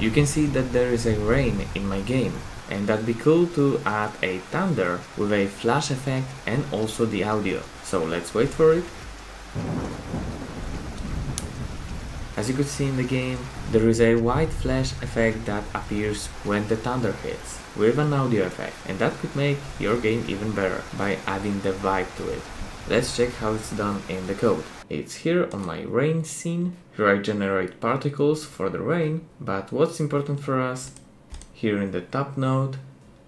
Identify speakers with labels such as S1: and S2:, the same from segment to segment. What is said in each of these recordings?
S1: You can see that there is a rain in my game and that'd be cool to add a thunder with a flash effect and also the audio. So let's wait for it. As you could see in the game, there is a white flash effect that appears when the thunder hits, with an audio effect, and that could make your game even better by adding the vibe to it. Let's check how it's done in the code. It's here on my rain scene, here I generate particles for the rain, but what's important for us, here in the top node,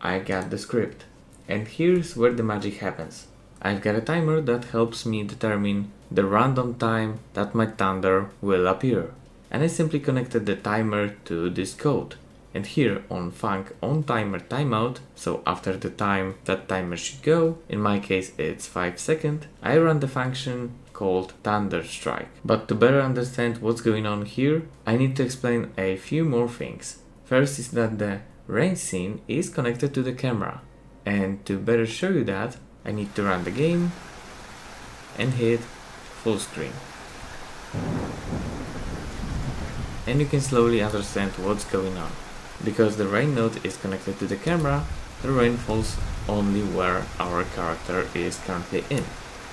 S1: I got the script. And here's where the magic happens. I've got a timer that helps me determine the random time that my thunder will appear. And I simply connected the timer to this code. And here on func on timer timeout, so after the time that timer should go, in my case it's 5 seconds, I run the function called thunder strike. But to better understand what's going on here, I need to explain a few more things. First is that the rain scene is connected to the camera. And to better show you that, I need to run the game and hit full screen. And you can slowly understand what's going on. Because the rain node is connected to the camera, the rain falls only where our character is currently in.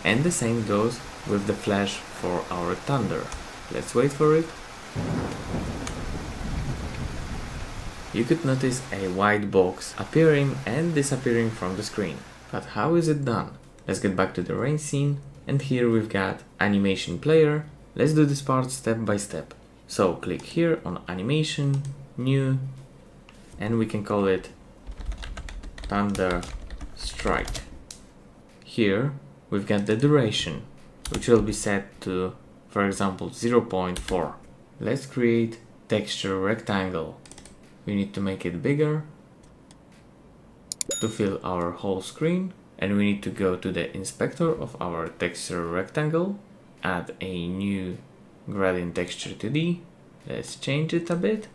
S1: And the same goes with the flash for our thunder. Let's wait for it. You could notice a white box appearing and disappearing from the screen. But how is it done? Let's get back to the rain scene and here we've got animation player. Let's do this part step by step. So click here on animation, new, and we can call it Thunder Strike. Here we've got the duration, which will be set to, for example, 0.4. Let's create texture rectangle. We need to make it bigger to fill our whole screen and we need to go to the inspector of our texture rectangle, add a new gradient texture 2D, let's change it a bit.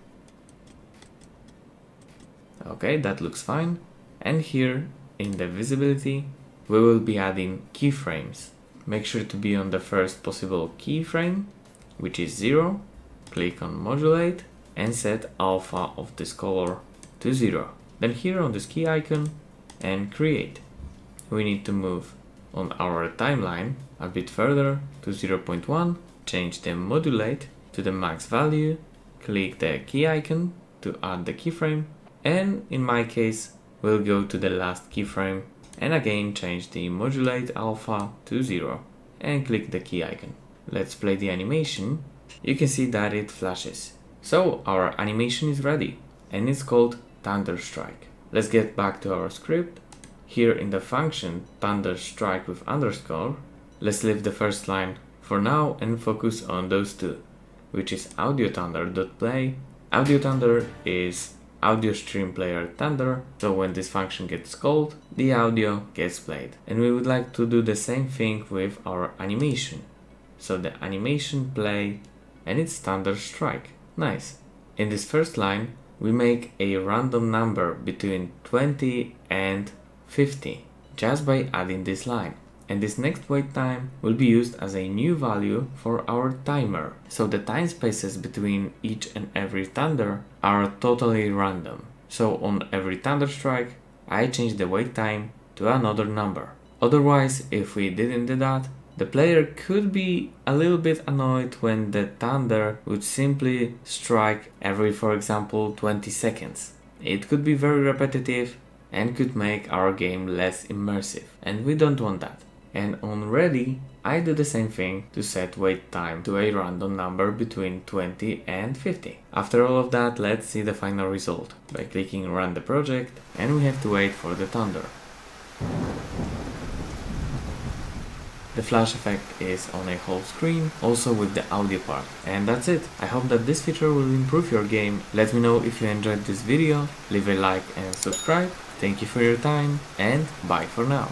S1: Okay, that looks fine. And here in the visibility, we will be adding keyframes. Make sure to be on the first possible keyframe, which is 0. Click on modulate and set alpha of this color to 0. Then here on this key icon and create we need to move on our timeline a bit further to 0.1, change the modulate to the max value, click the key icon to add the keyframe, and in my case, we'll go to the last keyframe and again change the modulate alpha to 0 and click the key icon. Let's play the animation. You can see that it flashes. So our animation is ready and it's called Thunder Strike. Let's get back to our script here in the function thunder strike with underscore, let's leave the first line for now and focus on those two, which is audio thunder.play. Audio thunder is audio stream player thunder, so when this function gets called, the audio gets played. And we would like to do the same thing with our animation. So the animation play and it's thunder strike. Nice. In this first line, we make a random number between 20 and 50 just by adding this line. And this next wait time will be used as a new value for our timer. So the time spaces between each and every thunder are totally random. So on every thunder strike, I change the wait time to another number. Otherwise, if we didn't do that, the player could be a little bit annoyed when the thunder would simply strike every, for example, 20 seconds. It could be very repetitive and could make our game less immersive and we don't want that. And on ready, I do the same thing to set wait time to a random number between 20 and 50. After all of that, let's see the final result by clicking run the project and we have to wait for the thunder. The flash effect is on a whole screen, also with the audio part. And that's it. I hope that this feature will improve your game. Let me know if you enjoyed this video, leave a like and subscribe Thank you for your time and bye for now.